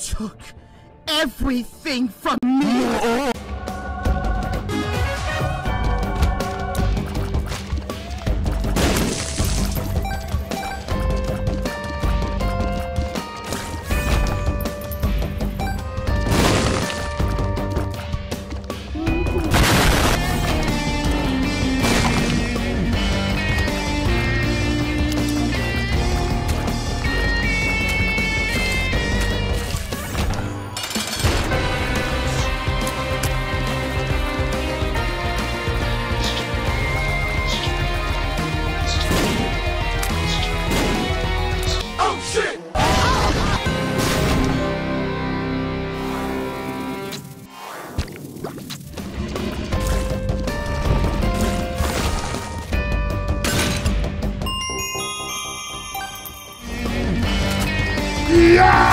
took everything from me. Forty-eight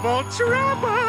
Double trouble!